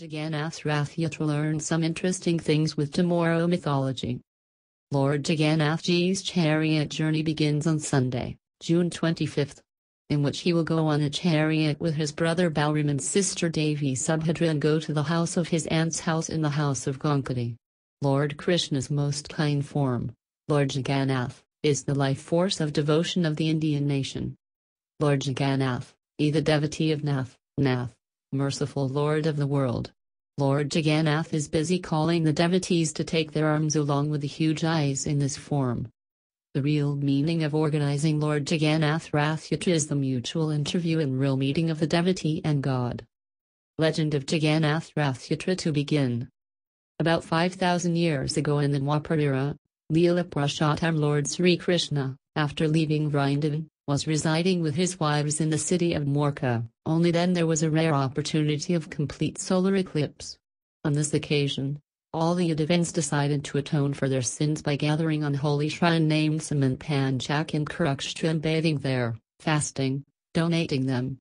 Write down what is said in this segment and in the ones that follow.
Jagannath Yatra learned some interesting things with Tomorrow mythology. Lord Jagannath Ji's chariot journey begins on Sunday, June 25th, in which he will go on a chariot with his brother Balram and sister Devi Subhadra and go to the house of his aunt's house in the house of Gankadi. Lord Krishna's most kind form, Lord Jagannath, is the life force of devotion of the Indian nation. Lord Jagannath, he the devotee of Nath, Nath, merciful Lord of the world. Lord Jagannath is busy calling the devotees to take their arms along with the huge eyes in this form. The real meaning of organizing Lord Jagannath Rath is the mutual interview and real meeting of the devotee and God. Legend of Jagannath Rath to begin. About 5,000 years ago in the Dwapar era, Leela Lord Sri Krishna, after leaving Vrindavan, was residing with his wives in the city of Dwarka. Only then there was a rare opportunity of complete solar eclipse. On this occasion, all the Yadavans decided to atone for their sins by gathering on holy shrine named Samanpanchak in Kurukshetra and bathing there, fasting, donating them.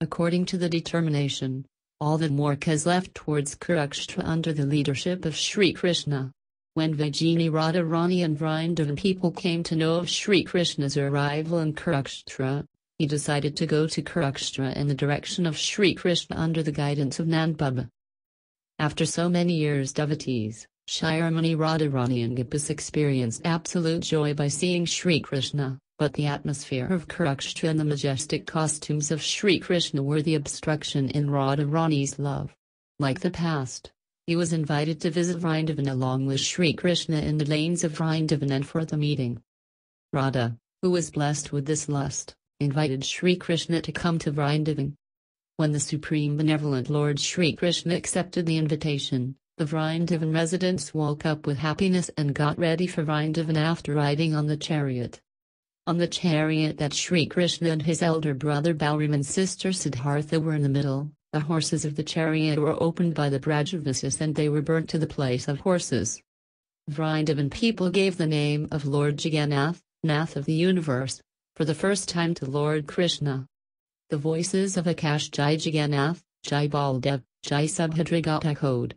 According to the determination, all the Dwarkas left towards Kurukshetra under the leadership of Sri Krishna. When Vajini Radharani and Vrindavan people came to know of Sri Krishna's arrival in Kurukshetra, he decided to go to Kurukshetra in the direction of Sri Krishna under the guidance of Nand Baba. After so many years devotees, Shiromani Radharani and Gopis experienced absolute joy by seeing Sri Krishna, but the atmosphere of Kurukshetra and the majestic costumes of Sri Krishna were the obstruction in Radharani's love. Like the past, he was invited to visit Vrindavan along with Sri Krishna in the lanes of Vrindavan and for the meeting. Radha, who was blessed with this lust, invited Sri Krishna to come to Vrindavan. When the Supreme Benevolent Lord Sri Krishna accepted the invitation, the Vrindavan residents woke up with happiness and got ready for Vrindavan after riding on the chariot. On the chariot that Sri Krishna and his elder brother Balram and sister Siddhartha were in the middle, the horses of the chariot were opened by the Brajavasis and they were burnt to the place of horses. Vrindavan people gave the name of Lord Jagannath, Nath of the universe, for the first time to Lord Krishna. The voices of Akash Jai Jagannath, Jai Baldev, Jai Subhadra got echoed.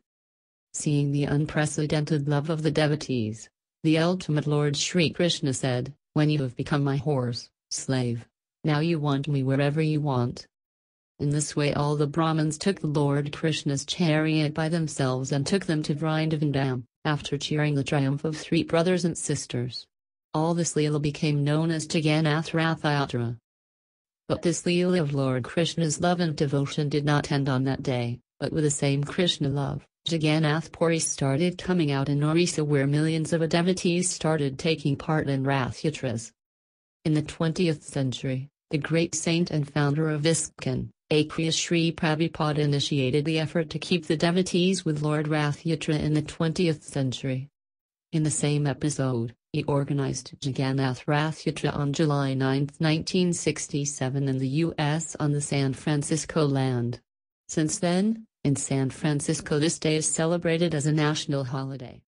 Seeing the unprecedented love of the devotees, the ultimate Lord Sri Krishna said, When you have become my horse, slave, now you want me wherever you want. In this way all the Brahmins took the Lord Krishna's chariot by themselves and took them to Vrindavandam, after cheering the triumph of three brothers and sisters. All this Leela became known as Jagannath Rathayatra. But this Leela of Lord Krishna's love and devotion did not end on that day, but with the same Krishna love, Jagannath Puri started coming out in Orissa where millions of devotees started taking part in Rath Yatras. In the 20th century, the great saint and founder of ISKCON, Akriya Sri Prabhupada initiated the effort to keep the devotees with Lord Rath Yatra in the 20th century. In the same episode, he organized Jagannath Rath Yatra on July 9, 1967 in the U.S. on the San Francisco land. Since then, in San Francisco this day is celebrated as a national holiday.